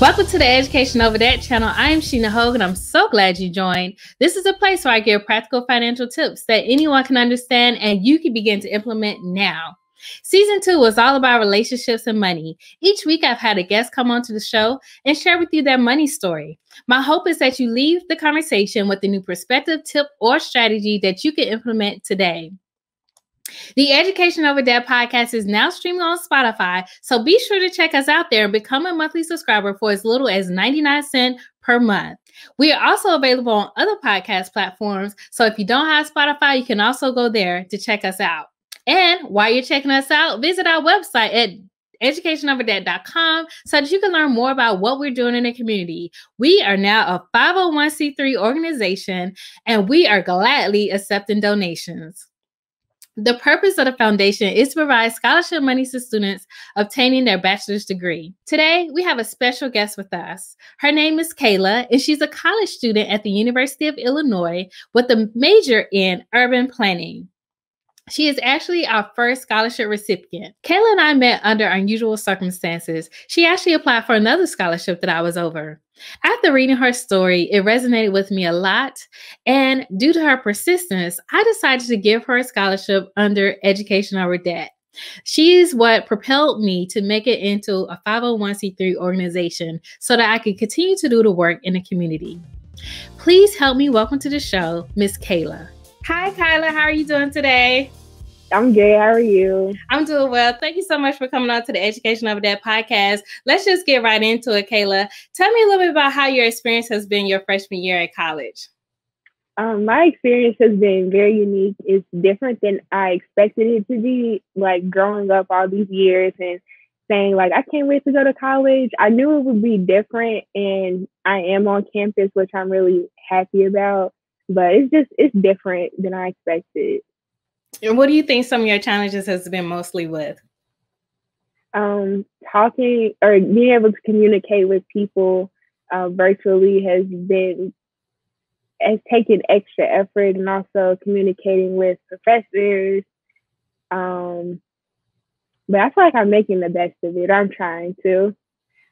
Welcome to the Education Over Debt channel. I am Sheena Hogan. I'm so glad you joined. This is a place where I give practical financial tips that anyone can understand and you can begin to implement now. Season two was all about relationships and money. Each week, I've had a guest come onto the show and share with you their money story. My hope is that you leave the conversation with a new perspective, tip, or strategy that you can implement today. The Education Over Debt podcast is now streaming on Spotify, so be sure to check us out there and become a monthly subscriber for as little as 99 cents per month. We are also available on other podcast platforms, so if you don't have Spotify, you can also go there to check us out. And while you're checking us out, visit our website at educationoverdebt.com so that you can learn more about what we're doing in the community. We are now a 501c3 organization and we are gladly accepting donations. The purpose of the foundation is to provide scholarship money to students obtaining their bachelor's degree. Today, we have a special guest with us. Her name is Kayla, and she's a college student at the University of Illinois with a major in urban planning. She is actually our first scholarship recipient. Kayla and I met under unusual circumstances. She actually applied for another scholarship that I was over. After reading her story, it resonated with me a lot. And due to her persistence, I decided to give her a scholarship under Education Over Debt. She is what propelled me to make it into a 501c3 organization so that I could continue to do the work in the community. Please help me welcome to the show, Miss Kayla. Hi, Kyla. How are you doing today? I'm good. How are you? I'm doing well. Thank you so much for coming on to the Education Over Debt podcast. Let's just get right into it, Kayla. Tell me a little bit about how your experience has been your freshman year at college. Um, my experience has been very unique. It's different than I expected it to be. Like growing up all these years and saying like I can't wait to go to college. I knew it would be different, and I am on campus, which I'm really happy about. But it's just it's different than I expected. And what do you think some of your challenges has been mostly with? Um, talking or being able to communicate with people uh, virtually has been has taken extra effort, and also communicating with professors. Um, but I feel like I'm making the best of it. I'm trying to.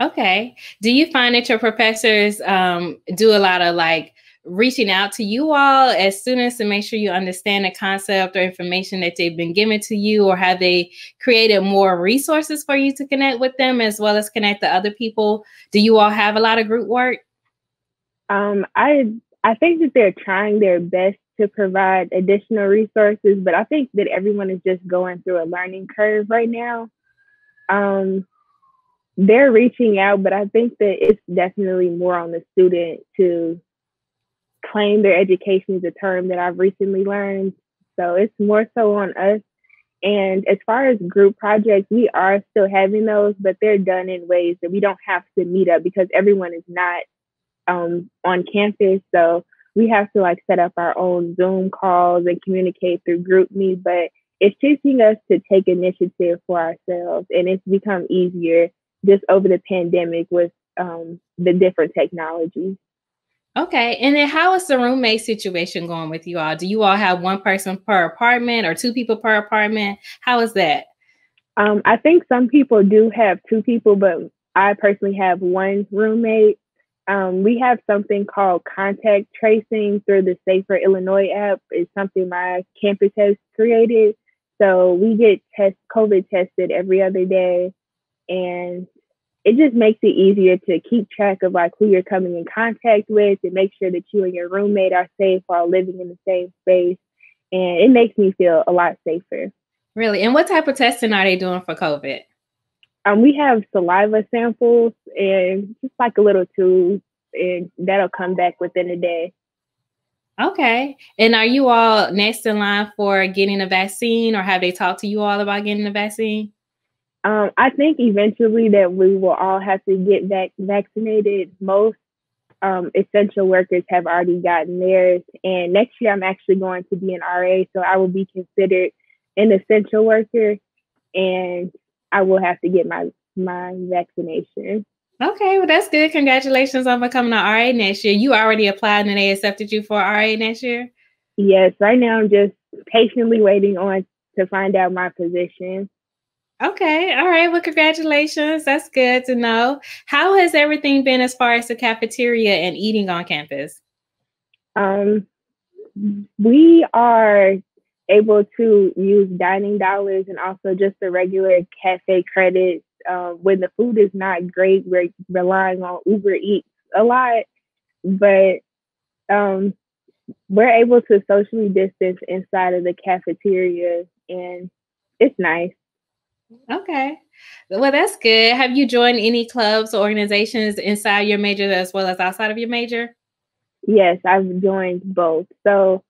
Okay. Do you find that your professors um, do a lot of like reaching out to you all as students to make sure you understand the concept or information that they've been given to you, or have they created more resources for you to connect with them as well as connect to other people? Do you all have a lot of group work? Um, I I think that they're trying their best to provide additional resources, but I think that everyone is just going through a learning curve right now. Um, they're reaching out, but I think that it's definitely more on the student to claim their education is a term that I've recently learned. So it's more so on us. And as far as group projects, we are still having those, but they're done in ways that we don't have to meet up because everyone is not um, on campus. So we have to like set up our own Zoom calls and communicate through GroupMe. But it's teaching us to take initiative for ourselves, and it's become easier just over the pandemic with um, the different technologies. Okay. And then how is the roommate situation going with you all? Do you all have one person per apartment or two people per apartment? How is that? Um, I think some people do have two people, but I personally have one roommate. Um, we have something called contact tracing through the Safer Illinois app. It's something my campus has created. So we get test COVID tested every other day, and it just makes it easier to keep track of like who you're coming in contact with and make sure that you and your roommate are safe while living in the same space. And it makes me feel a lot safer. Really? And what type of testing are they doing for COVID? Um, we have saliva samples and just like a little tube, and that'll come back within a day. Okay. And are you all next in line for getting a vaccine, or have they talked to you all about getting a vaccine? Um, I think eventually that we will all have to get vac- vaccinated. Most um, essential workers have already gotten theirs, and next year I'm actually going to be an RA, so I will be considered an essential worker, and I will have to get my my vaccination. Okay, well that's good. Congratulations on becoming an RA next year. You already applied and they accepted you for RA next year. Yes, right now I'm just patiently waiting on to find out my position. Okay. All right. Well, congratulations. That's good to know. How has everything been as far as the cafeteria and eating on campus? Um, we are able to use dining dollars and also just the regular cafe credits. Uh, when the food is not great, we're relying on Uber Eats a lot, but um, we're able to socially distance inside of the cafeteria, and it's nice. Okay. Well, that's good. Have you joined any clubs or organizations inside your major as well as outside of your major? Yes, I've joined both. So,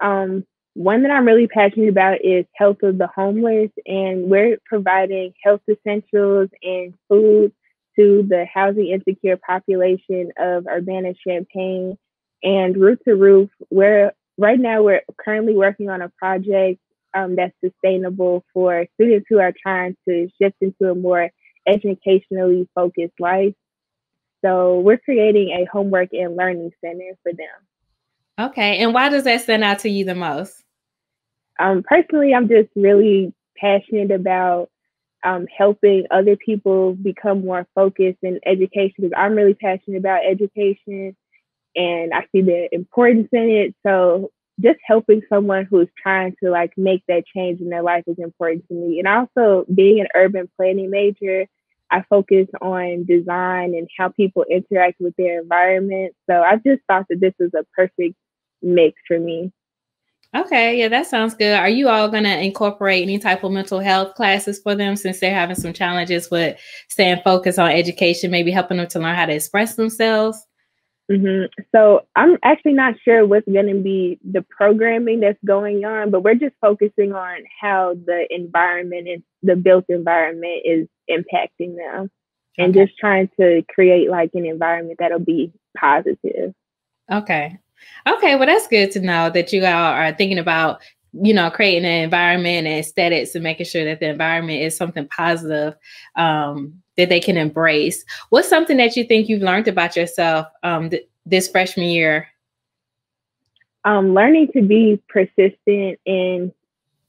um, one that I'm really passionate about is health of the homeless, and we're providing health essentials and food to the housing insecure population of Urbana Champaign and Roof to Roof. We're right now we're currently working on a project um, that's sustainable for students who are trying to shift into a more educationally focused life. So we're creating a homework and learning center for them. Okay, and why does that stand out to you the most? Um, personally, I'm just really passionate about um, helping other people become more focused in education because I'm really passionate about education and I see the importance in it. So just helping someone who's trying to like make that change in their life is important to me. And also being an urban planning major, I focus on design and how people interact with their environment. So I just thought that this was a perfect mix for me. Okay, yeah, that sounds good. Are you all going to incorporate any type of mental health classes for them since they're having some challenges with staying focused on education, maybe helping them to learn how to express themselves? Mm-hmm. So I'm actually not sure what's going to be the programming that's going on, but we're just focusing on how the environment and the built environment is impacting them, and just trying to create like an environment that'll be positive. Okay. Okay. Well, that's good to know that you all are thinking about you know creating an environment and aesthetics and making sure that the environment is something positive um, that they can embrace. What's something that you think you've learned about yourself um, th- this freshman year? Um, learning to be persistent in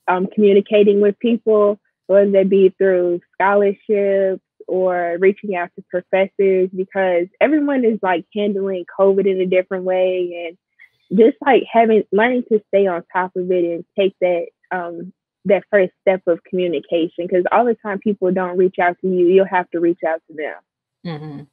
um, communicating with people, whether that be through scholarships or reaching out to professors, because everyone is like handling COVID in a different way, and just like having learning to stay on top of it and take that um, that first step of communication because all the time people don't reach out to you you'll have to reach out to them. Mm-hmm.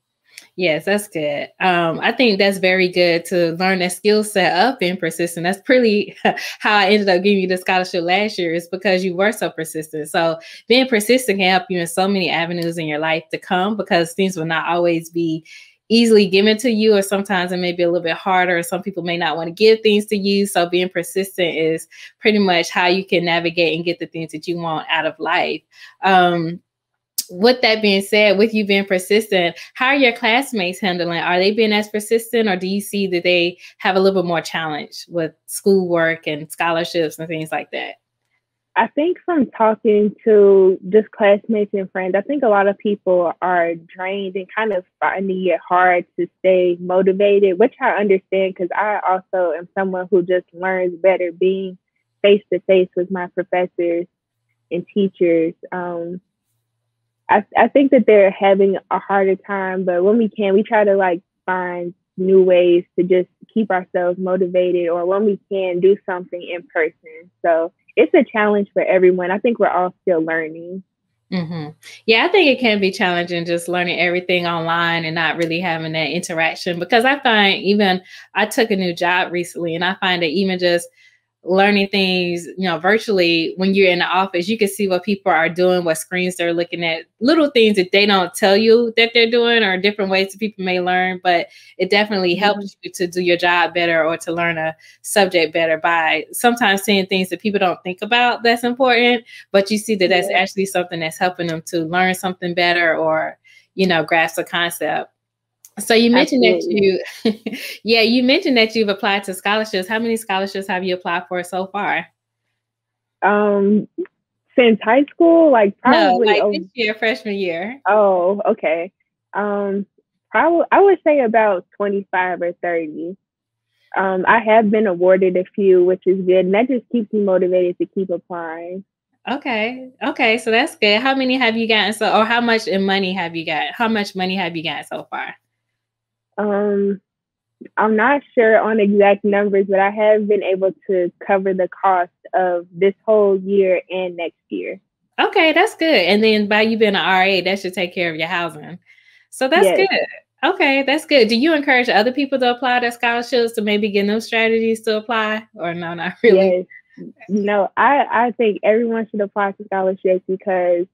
yes that's good. Um, i think that's very good to learn that skill set up and persistent. That's pretty how i ended up giving you the scholarship last year is because you were so persistent. So being persistent can help you in so many avenues in your life to come because things will not always be easily given to you, or sometimes it may be a little bit harder. Some people may not want to give things to you. So being persistent is pretty much how you can navigate and get the things that you want out of life. Um, with that being said, with you being persistent, how are your classmates handling? Are they being as persistent, or do you see that they have a little bit more challenge with schoolwork and scholarships and things like that? I think from talking to just classmates and friends, I think a lot of people are drained and kind of finding it hard to stay motivated, which I understand because I also am someone who just learns better being face to face with my professors and teachers. Um, I, I think that they're having a harder time, but when we can, we try to like find new ways to just keep ourselves motivated or when we can do something in person. So it's a challenge for everyone. I think we're all still learning. Mm-hmm. Yeah, I think it can be challenging just learning everything online and not really having that interaction because I find even I took a new job recently and I find that even just learning things, you know, virtually when you're in the office, you can see what people are doing, what screens they're looking at, little things that they don't tell you that they're doing or different ways that people may learn, but it definitely mm-hmm. helps you to do your job better or to learn a subject better by sometimes seeing things that people don't think about that's important, but you see that that's yeah. actually something that's helping them to learn something better or, you know, grasp a concept. So you mentioned Absolutely. that you, yeah, you mentioned that you've applied to scholarships. How many scholarships have you applied for so far? Um, since high school, like probably no, like oh, this year, freshman year. Oh, okay. Um, probably I would say about twenty five or thirty. Um, I have been awarded a few, which is good, and that just keeps me motivated to keep applying. Okay. Okay. So that's good. How many have you gotten? So, or how much in money have you got? How much money have you got so far? Um, I'm not sure on exact numbers, but I have been able to cover the cost of this whole year and next year. Okay, that's good. And then by you being an RA, that should take care of your housing. So that's yes. good. Okay, that's good. Do you encourage other people to apply their scholarships to maybe get those strategies to apply, or no, not really? Yes no, I, I think everyone should apply to scholarships because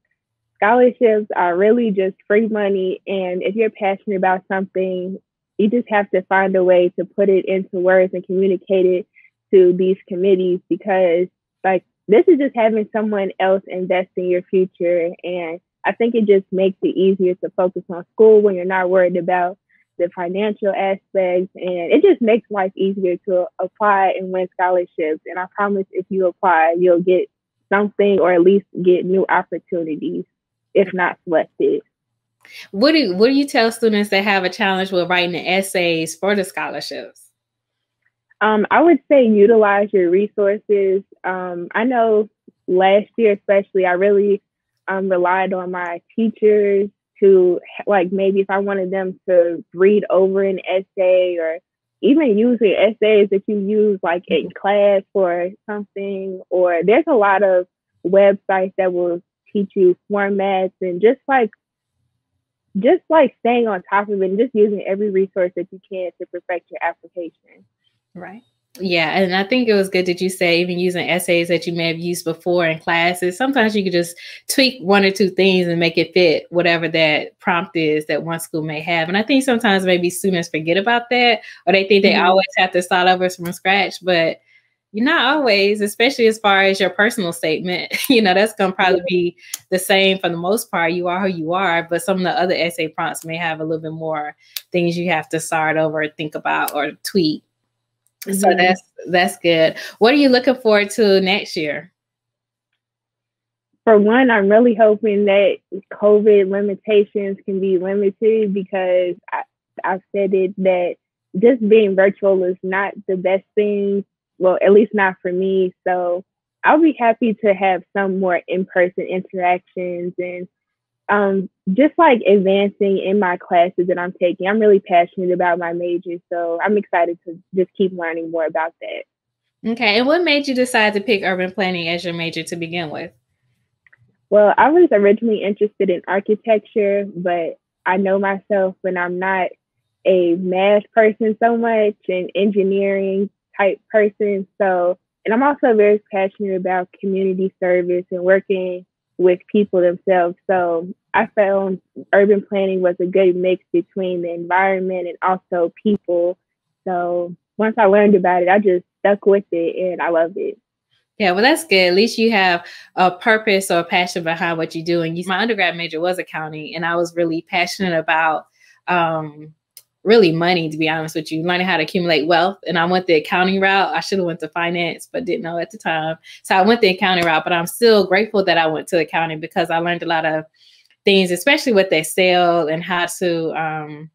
scholarships are really just free money. And if you're passionate about something, you just have to find a way to put it into words and communicate it to these committees because, like, this is just having someone else invest in your future. And I think it just makes it easier to focus on school when you're not worried about the financial aspects, and it just makes life easier to apply and win scholarships. And I promise if you apply, you'll get something or at least get new opportunities, if not selected. What do what do you tell students that have a challenge with writing the essays for the scholarships? Um, I would say utilize your resources. Um, I know last year, especially, I really um, relied on my teachers to like maybe if I wanted them to read over an essay or even using essays that you use like in mm-hmm. class for something or there's a lot of websites that will teach you formats and just like just like staying on top of it and just using every resource that you can to perfect your application. Right. Yeah, and I think it was good that you say even using essays that you may have used before in classes. Sometimes you could just tweak one or two things and make it fit whatever that prompt is that one school may have. And I think sometimes maybe students forget about that or they think they mm-hmm. always have to start over from scratch, but you're not always, especially as far as your personal statement. You know, that's going to probably be the same for the most part. You are who you are, but some of the other essay prompts may have a little bit more things you have to start over, think about, or tweak. So mm-hmm. that's that's good. What are you looking forward to next year? For one, I'm really hoping that COVID limitations can be limited because I, I've said it that just being virtual is not the best thing. Well, at least not for me. So I'll be happy to have some more in-person interactions and um, just like advancing in my classes that I'm taking. I'm really passionate about my major, so I'm excited to just keep learning more about that. Okay, and what made you decide to pick urban planning as your major to begin with? Well, I was originally interested in architecture, but I know myself when I'm not a math person so much and engineering type person. So, and I'm also very passionate about community service and working with people themselves. So I found urban planning was a good mix between the environment and also people. So once I learned about it, I just stuck with it and I love it. Yeah, well, that's good. At least you have a purpose or a passion behind what you do. And you, my undergrad major was accounting, and I was really passionate about um, really money, to be honest with you, learning how to accumulate wealth. And I went the accounting route. I should have went to finance, but didn't know at the time. So I went the accounting route, but I'm still grateful that I went to accounting because I learned a lot of things, especially with Excel and how to um,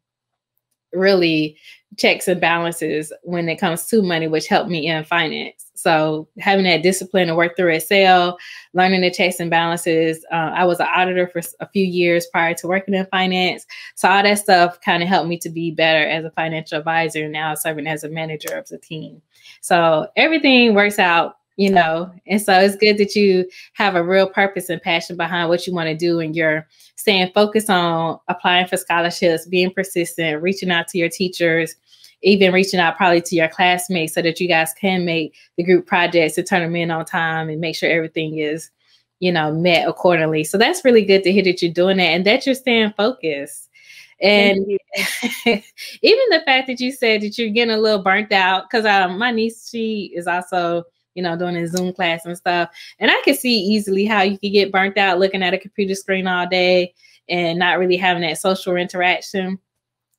really checks and balances when it comes to money, which helped me in finance. So having that discipline to work through Excel, learning the checks and balances. Uh, I was an auditor for a few years prior to working in finance. So all that stuff kind of helped me to be better as a financial advisor, now serving as a manager of the team. So everything works out you know and so it's good that you have a real purpose and passion behind what you want to do and you're staying focused on applying for scholarships being persistent reaching out to your teachers even reaching out probably to your classmates so that you guys can make the group projects and turn them in on time and make sure everything is you know met accordingly. So that's really good to hear that you're doing that and that you're staying focused. And even the fact that you said that you're getting a little burnt out because um, my niece she is also you know, doing a Zoom class and stuff. And I could see easily how you could get burnt out looking at a computer screen all day and not really having that social interaction.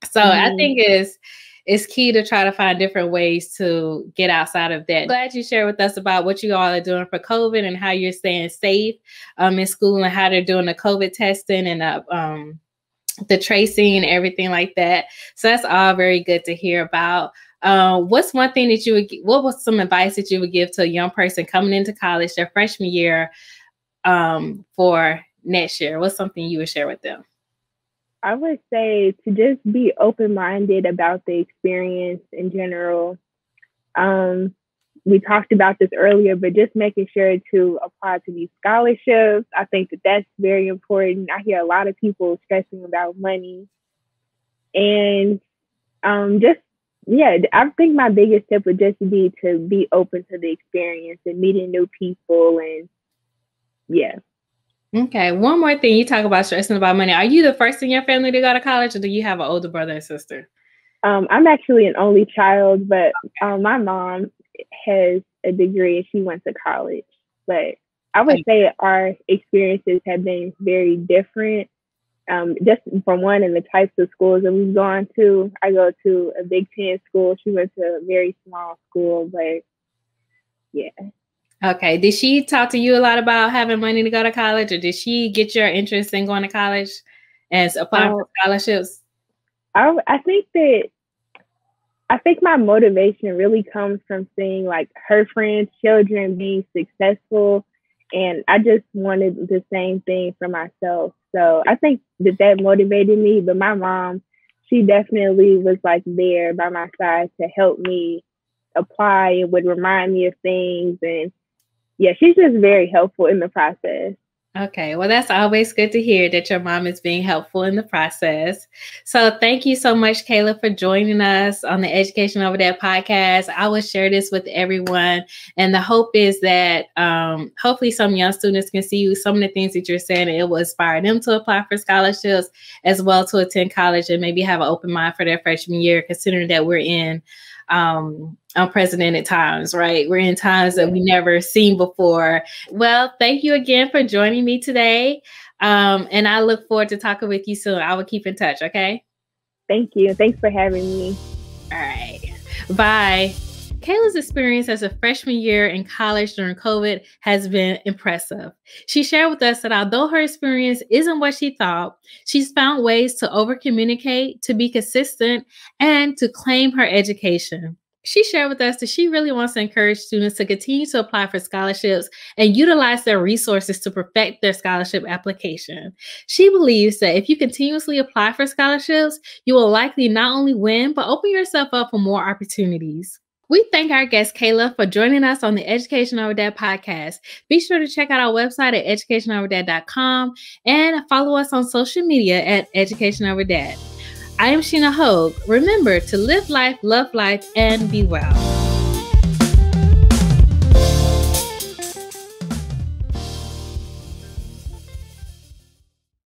So mm. I mm-hmm. think it's it's key to try to find different ways to get outside of that. Glad you shared with us about what you all are doing for COVID and how you're staying safe um, in school and how they're doing the COVID testing and uh, um, the tracing and everything like that. So that's all very good to hear about. Uh, what's one thing that you would what was some advice that you would give to a young person coming into college their freshman year um, for next year? What's something you would share with them? I would say to just be open minded about the experience in general. Um, we talked about this earlier, but just making sure to apply to these scholarships. I think that that's very important. I hear a lot of people stressing about money. And um, just, yeah, I think my biggest tip would just be to be open to the experience and meeting new people. And yeah. Okay. One more thing you talk about stressing about money. Are you the first in your family to go to college, or do you have an older brother and sister? Um, I'm actually an only child, but um, my mom has a degree and she went to college. But I would say our experiences have been very different. Um, just from one and the types of schools that we've gone to. I go to a Big Ten school. She went to a very small school, but yeah. Okay. Did she talk to you a lot about having money to go to college, or did she get your interest in going to college and applying um, for scholarships? I I think that I think my motivation really comes from seeing like her friends' children being successful. And I just wanted the same thing for myself. So I think that that motivated me. But my mom, she definitely was like there by my side to help me apply and would remind me of things. And yeah, she's just very helpful in the process. Okay, well, that's always good to hear that your mom is being helpful in the process. So, thank you so much, Kayla, for joining us on the Education Over Debt podcast. I will share this with everyone. And the hope is that um, hopefully some young students can see you, some of the things that you're saying, and it will inspire them to apply for scholarships as well to attend college and maybe have an open mind for their freshman year, considering that we're in um, unprecedented times, right? We're in times that we never seen before. Well, thank you again for joining me today. Um, and I look forward to talking with you soon. I will keep in touch, okay? Thank you. Thanks for having me. All right. Bye. Kayla's experience as a freshman year in college during COVID has been impressive. She shared with us that although her experience isn't what she thought, she's found ways to over communicate, to be consistent, and to claim her education. She shared with us that she really wants to encourage students to continue to apply for scholarships and utilize their resources to perfect their scholarship application. She believes that if you continuously apply for scholarships, you will likely not only win, but open yourself up for more opportunities. We thank our guest Kayla for joining us on the Education Over Debt podcast. Be sure to check out our website at educationoverdebt.com and follow us on social media at Education Over Debt. I am Sheena Hogue. Remember to live life, love life, and be well.